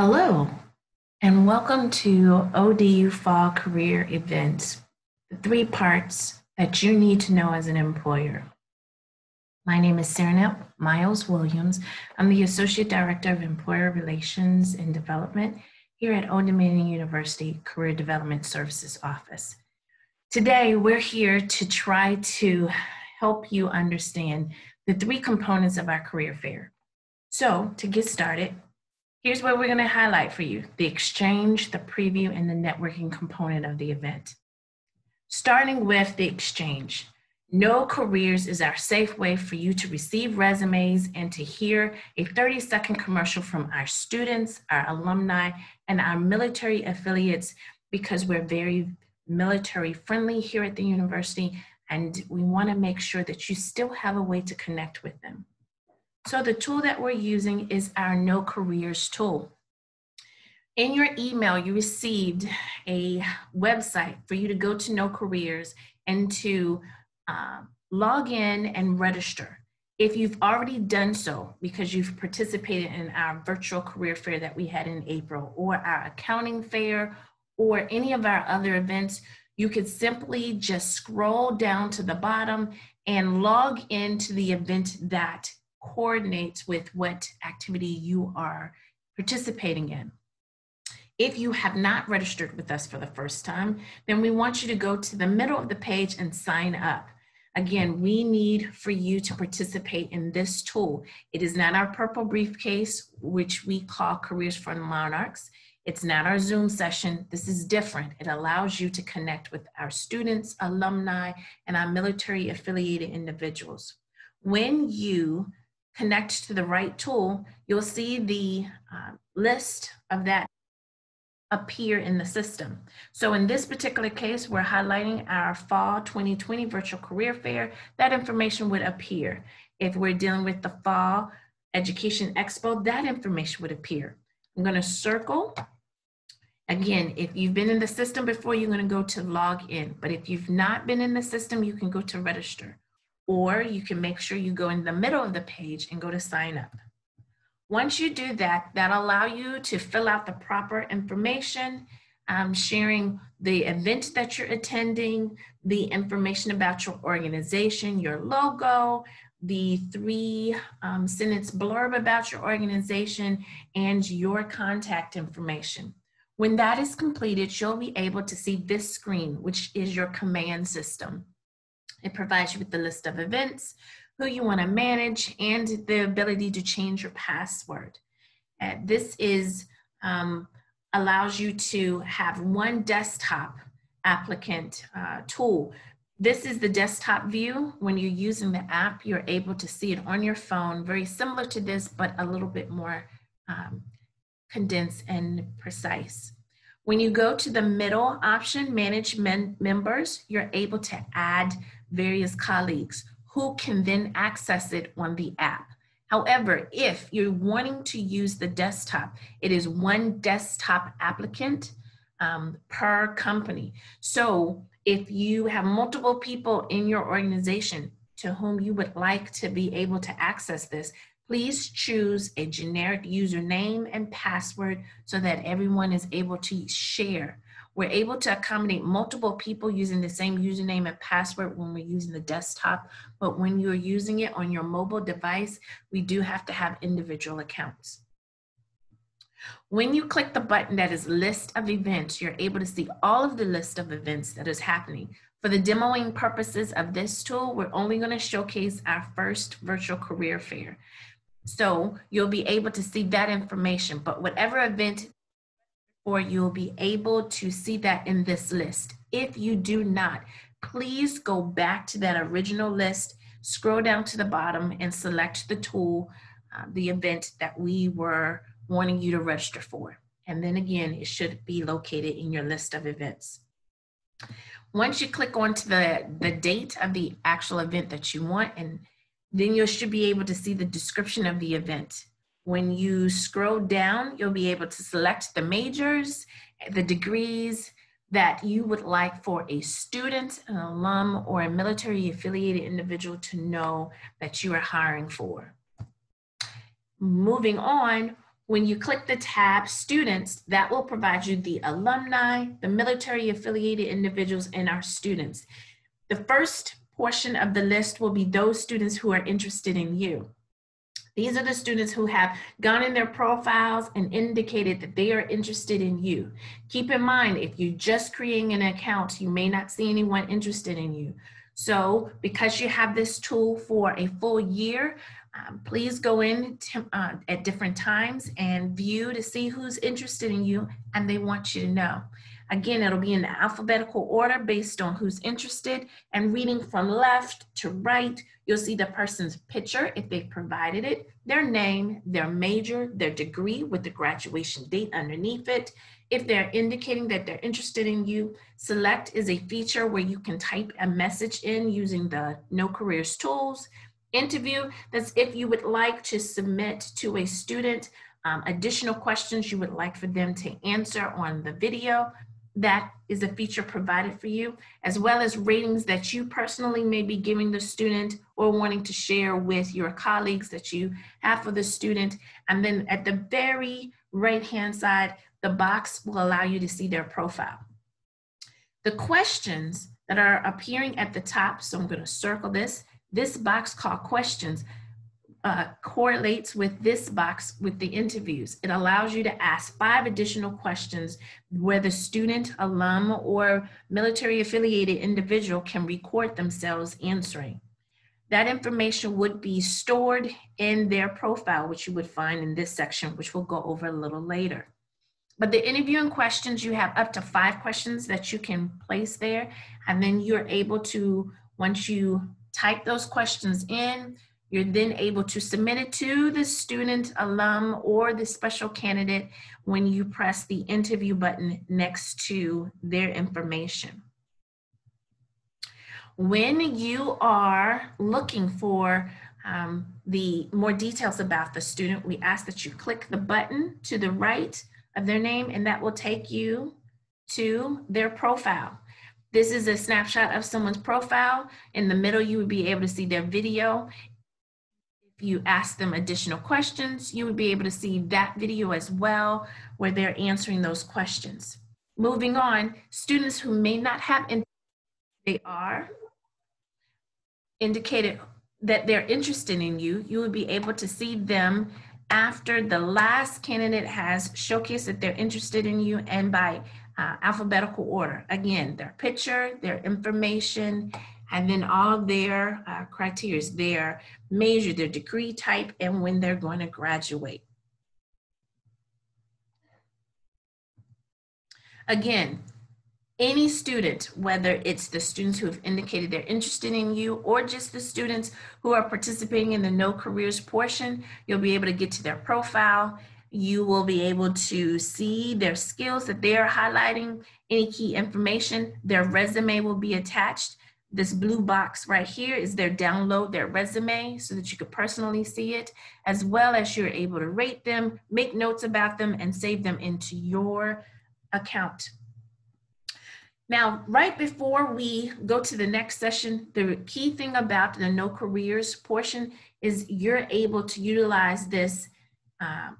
Hello, and welcome to ODU Fall Career Events, the three parts that you need to know as an employer. My name is Serenette Miles Williams. I'm the Associate Director of Employer Relations and Development here at Old Dominion University Career Development Services Office. Today, we're here to try to help you understand the three components of our career fair. So, to get started, Here's what we're going to highlight for you the exchange, the preview, and the networking component of the event. Starting with the exchange. No Careers is our safe way for you to receive resumes and to hear a 30 second commercial from our students, our alumni, and our military affiliates because we're very military friendly here at the university and we want to make sure that you still have a way to connect with them. So the tool that we're using is our No Careers tool. In your email, you received a website for you to go to No Careers and to uh, log in and register. If you've already done so because you've participated in our virtual career fair that we had in April or our accounting fair or any of our other events, you could simply just scroll down to the bottom and log into the event that coordinates with what activity you are participating in. If you have not registered with us for the first time, then we want you to go to the middle of the page and sign up. Again, we need for you to participate in this tool. It is not our purple briefcase, which we call Careers for Monarchs. It's not our Zoom session. This is different. It allows you to connect with our students, alumni, and our military affiliated individuals. When you connect to the right tool, you'll see the uh, list of that appear in the system. So in this particular case, we're highlighting our fall 2020 virtual career fair. That information would appear. If we're dealing with the fall education expo, that information would appear. I'm gonna circle. Again, if you've been in the system before, you're gonna go to log in. But if you've not been in the system, you can go to register or you can make sure you go in the middle of the page and go to sign up. Once you do that, that'll allow you to fill out the proper information, um, sharing the event that you're attending, the information about your organization, your logo, the three um, sentence blurb about your organization, and your contact information. When that is completed, you'll be able to see this screen, which is your command system. It provides you with the list of events, who you want to manage, and the ability to change your password. Uh, this is um, allows you to have one desktop applicant uh, tool. This is the desktop view. When you're using the app, you're able to see it on your phone, very similar to this, but a little bit more um, condensed and precise. When you go to the middle option, manage men members, you're able to add various colleagues who can then access it on the app. However, if you're wanting to use the desktop, it is one desktop applicant um, per company. So if you have multiple people in your organization to whom you would like to be able to access this, please choose a generic username and password so that everyone is able to share we're able to accommodate multiple people using the same username and password when we're using the desktop, but when you're using it on your mobile device, we do have to have individual accounts. When you click the button that is list of events, you're able to see all of the list of events that is happening. For the demoing purposes of this tool, we're only gonna showcase our first virtual career fair. So you'll be able to see that information, but whatever event or you'll be able to see that in this list. If you do not, please go back to that original list, scroll down to the bottom and select the tool, uh, the event that we were wanting you to register for. And then again, it should be located in your list of events. Once you click onto the, the date of the actual event that you want, and then you should be able to see the description of the event. When you scroll down, you'll be able to select the majors, the degrees that you would like for a student, an alum, or a military affiliated individual to know that you are hiring for. Moving on, when you click the tab students, that will provide you the alumni, the military affiliated individuals, and our students. The first portion of the list will be those students who are interested in you. These are the students who have gone in their profiles and indicated that they are interested in you. Keep in mind, if you're just creating an account, you may not see anyone interested in you. So because you have this tool for a full year, um, please go in uh, at different times and view to see who's interested in you and they want you to know. Again, it'll be in alphabetical order based on who's interested and reading from left to right, you'll see the person's picture if they've provided it, their name, their major, their degree with the graduation date underneath it. If they're indicating that they're interested in you, select is a feature where you can type a message in using the No Careers tools. Interview, that's if you would like to submit to a student um, additional questions you would like for them to answer on the video that is a feature provided for you, as well as ratings that you personally may be giving the student or wanting to share with your colleagues that you have for the student. And then at the very right-hand side, the box will allow you to see their profile. The questions that are appearing at the top, so I'm gonna circle this, this box called questions uh, correlates with this box with the interviews. It allows you to ask five additional questions where the student, alum, or military affiliated individual can record themselves answering. That information would be stored in their profile, which you would find in this section, which we'll go over a little later. But the interviewing questions, you have up to five questions that you can place there. And then you're able to, once you type those questions in, you're then able to submit it to the student, alum, or the special candidate when you press the interview button next to their information. When you are looking for um, the more details about the student, we ask that you click the button to the right of their name and that will take you to their profile. This is a snapshot of someone's profile. In the middle, you would be able to see their video If you ask them additional questions, you would be able to see that video as well, where they're answering those questions. Moving on, students who may not have, they are indicated that they're interested in you, you would be able to see them after the last candidate has showcased that they're interested in you and by uh, alphabetical order. Again, their picture, their information, and then all their uh, criteria, their major, their degree type, and when they're going to graduate. Again, any student, whether it's the students who have indicated they're interested in you or just the students who are participating in the no careers portion, you'll be able to get to their profile. You will be able to see their skills that they are highlighting, any key information. Their resume will be attached this blue box right here is their download their resume so that you could personally see it, as well as you're able to rate them, make notes about them, and save them into your account. Now, right before we go to the next session, the key thing about the no careers portion is you're able to utilize this. Uh,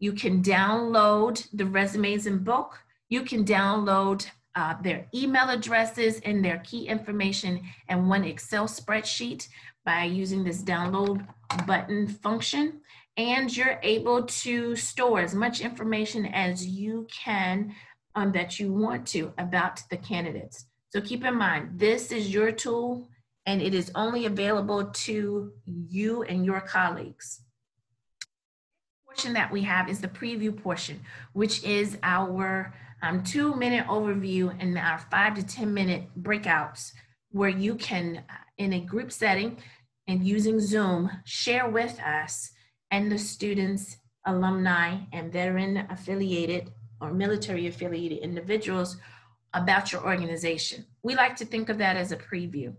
you can download the resumes in bulk. You can download uh, their email addresses and their key information and one Excel spreadsheet by using this download button function. And you're able to store as much information as you can um, that you want to about the candidates. So keep in mind, this is your tool and it is only available to you and your colleagues that we have is the preview portion, which is our um, two minute overview and our five to 10 minute breakouts where you can, uh, in a group setting and using Zoom, share with us and the students, alumni, and veteran affiliated or military affiliated individuals about your organization. We like to think of that as a preview.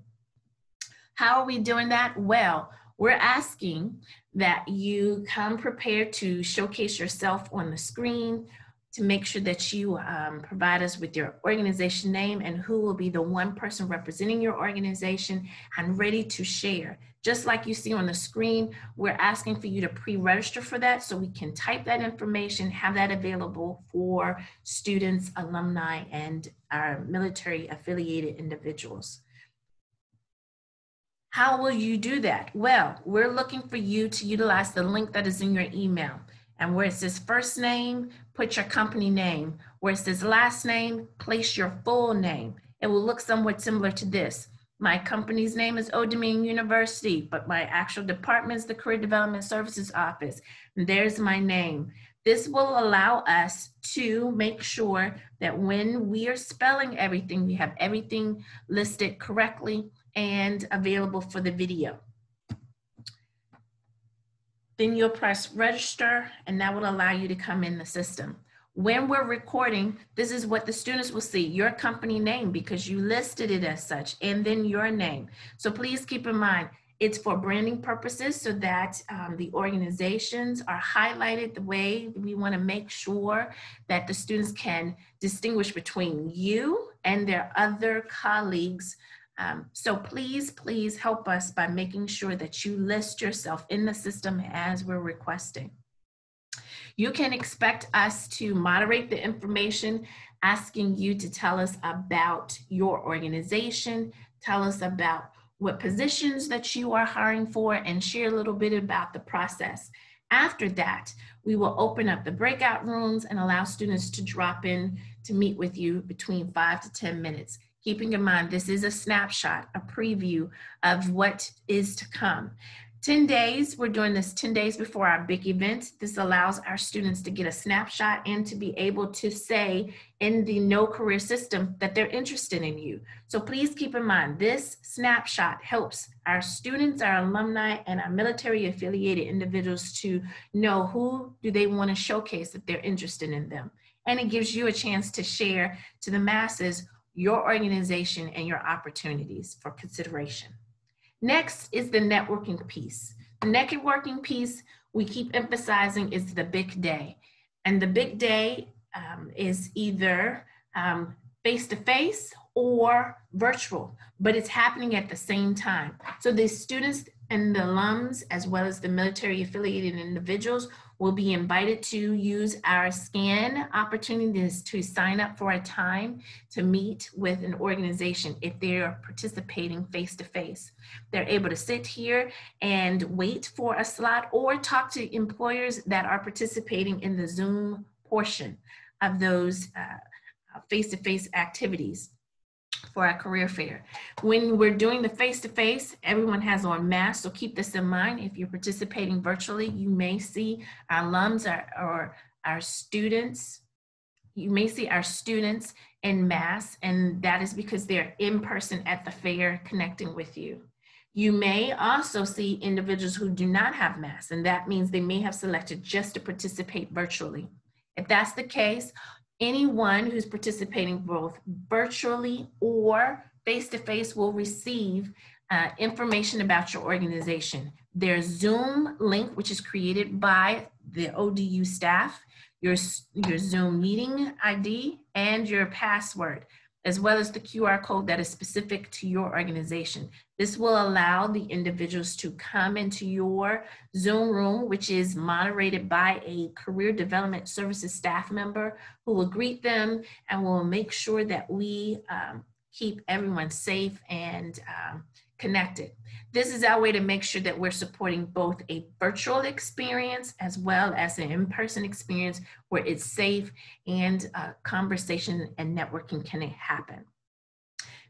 How are we doing that? Well, we're asking that you come prepared to showcase yourself on the screen to make sure that you um, provide us with your organization name and who will be the one person representing your organization and ready to share. just like you see on the screen, we're asking for you to pre-register for that so we can type that information, have that available for students, alumni, and our military affiliated individuals. How will you do that? Well, we're looking for you to utilize the link that is in your email. And where it says first name, put your company name. Where it says last name, place your full name. It will look somewhat similar to this. My company's name is Old University, but my actual department is the Career Development Services Office. And there's my name. This will allow us to make sure that when we are spelling everything, we have everything listed correctly and available for the video. Then you'll press register and that will allow you to come in the system. When we're recording, this is what the students will see, your company name because you listed it as such, and then your name. So please keep in mind, it's for branding purposes so that um, the organizations are highlighted the way we wanna make sure that the students can distinguish between you and their other colleagues um, so please, please help us by making sure that you list yourself in the system as we're requesting. You can expect us to moderate the information, asking you to tell us about your organization, tell us about what positions that you are hiring for, and share a little bit about the process. After that, we will open up the breakout rooms and allow students to drop in to meet with you between five to 10 minutes. Keeping in mind, this is a snapshot, a preview of what is to come. 10 days, we're doing this 10 days before our big event. This allows our students to get a snapshot and to be able to say in the no career system that they're interested in you. So please keep in mind, this snapshot helps our students, our alumni, and our military affiliated individuals to know who do they want to showcase that they're interested in them. And it gives you a chance to share to the masses your organization and your opportunities for consideration. Next is the networking piece. The networking piece we keep emphasizing is the big day. And the big day um, is either face to face or virtual, but it's happening at the same time. So the students and the alums, as well as the military affiliated individuals, will be invited to use our scan opportunities to sign up for a time to meet with an organization if they're participating face to face. They're able to sit here and wait for a slot or talk to employers that are participating in the Zoom portion of those face to face activities for our career fair. When we're doing the face-to-face, everyone has on masks, so keep this in mind. If you're participating virtually, you may see our alums or, or our students, you may see our students in mass, and that is because they're in person at the fair connecting with you. You may also see individuals who do not have masks, and that means they may have selected just to participate virtually. If that's the case, anyone who's participating both virtually or face-to-face will receive uh, information about your organization. Their Zoom link, which is created by the ODU staff, your, your Zoom meeting ID, and your password as well as the QR code that is specific to your organization. This will allow the individuals to come into your Zoom room, which is moderated by a career development services staff member who will greet them and will make sure that we um, keep everyone safe and um, connected. This is our way to make sure that we're supporting both a virtual experience as well as an in-person experience where it's safe and uh, conversation and networking can happen.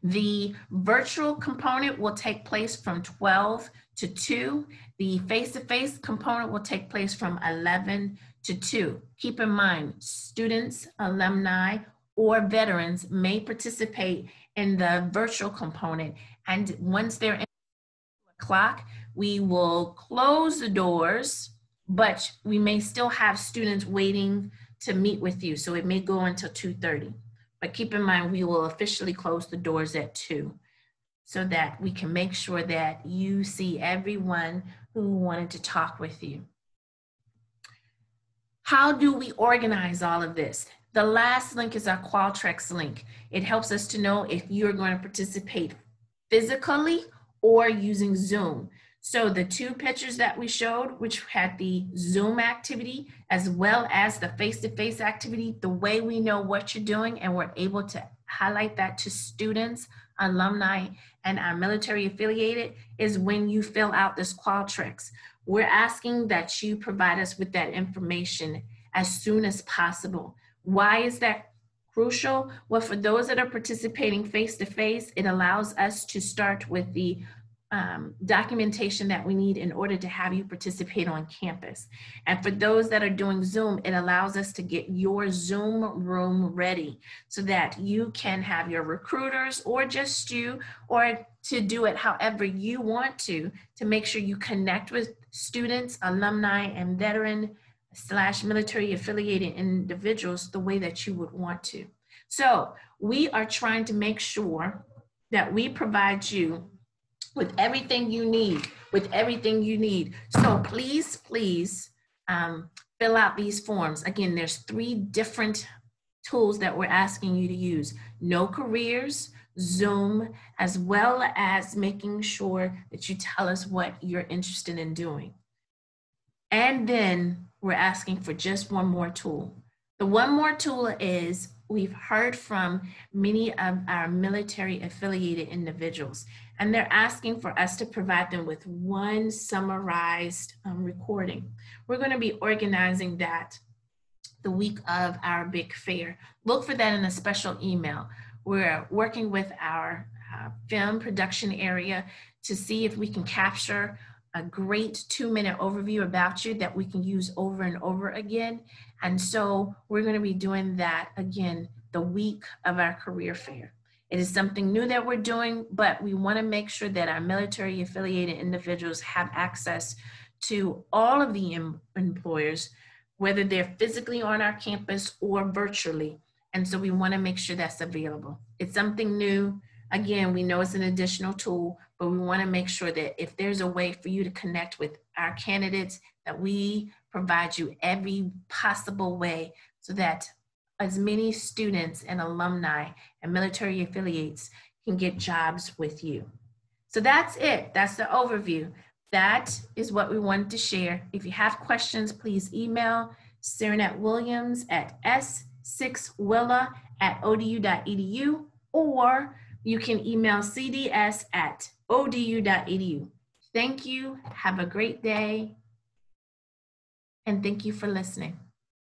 The virtual component will take place from 12 to 2. The face-to-face -face component will take place from 11 to 2. Keep in mind, students, alumni, or veterans may participate in the virtual component. And once they're in the clock, we will close the doors, but we may still have students waiting to meet with you. So it may go until 2.30. But keep in mind, we will officially close the doors at 2 so that we can make sure that you see everyone who wanted to talk with you. How do we organize all of this? The last link is our Qualtrics link. It helps us to know if you're going to participate physically or using Zoom. So the two pictures that we showed, which had the Zoom activity as well as the face-to-face activity, the way we know what you're doing and we're able to highlight that to students, alumni, and our military affiliated is when you fill out this Qualtrics. We're asking that you provide us with that information as soon as possible. Why is that crucial? Well, for those that are participating face to face, it allows us to start with the um, documentation that we need in order to have you participate on campus. And for those that are doing Zoom, it allows us to get your Zoom room ready so that you can have your recruiters or just you or to do it however you want to, to make sure you connect with students, alumni, and veteran slash military affiliated individuals the way that you would want to. So we are trying to make sure that we provide you with everything you need, with everything you need. So please, please um, fill out these forms. Again, there's three different tools that we're asking you to use. No Careers, Zoom, as well as making sure that you tell us what you're interested in doing. And then we're asking for just one more tool. The one more tool is we've heard from many of our military affiliated individuals, and they're asking for us to provide them with one summarized um, recording. We're going to be organizing that the week of our big fair. Look for that in a special email. We're working with our uh, film production area to see if we can capture a great two minute overview about you that we can use over and over again. And so we're going to be doing that again the week of our career fair. It is something new that we're doing, but we want to make sure that our military affiliated individuals have access to all of the em- employers, whether they're physically on our campus or virtually. And so we want to make sure that's available. It's something new. Again, we know it's an additional tool, but we want to make sure that if there's a way for you to connect with our candidates, that we provide you every possible way so that as many students and alumni and military affiliates can get jobs with you. So that's it. That's the overview. That is what we wanted to share. If you have questions, please email Serenette Williams at s6willa at odu.edu or you can email cds at odu.edu. Thank you. Have a great day. And thank you for listening.